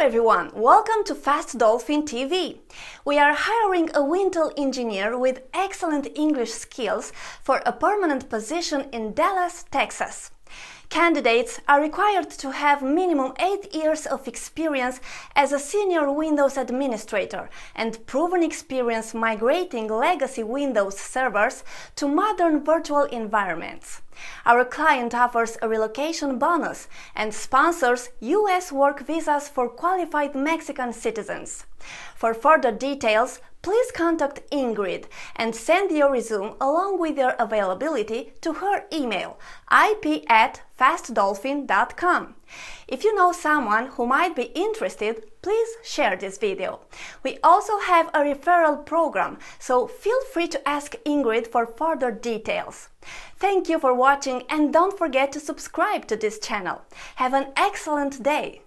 everyone, welcome to Fast Dolphin TV. We are hiring a Wintel engineer with excellent English skills for a permanent position in Dallas, Texas. Candidates are required to have minimum 8 years of experience as a senior Windows administrator and proven experience migrating legacy Windows servers to modern virtual environments. Our client offers a relocation bonus and sponsors US work visas for qualified Mexican citizens. For further details, please contact Ingrid and send your resume along with your availability to her email ip at fastdolphin.com. If you know someone who might be interested, please share this video. We also have a referral program, so feel free to ask Ingrid for further details. Thank you for watching and don't forget to subscribe to this channel. Have an excellent day!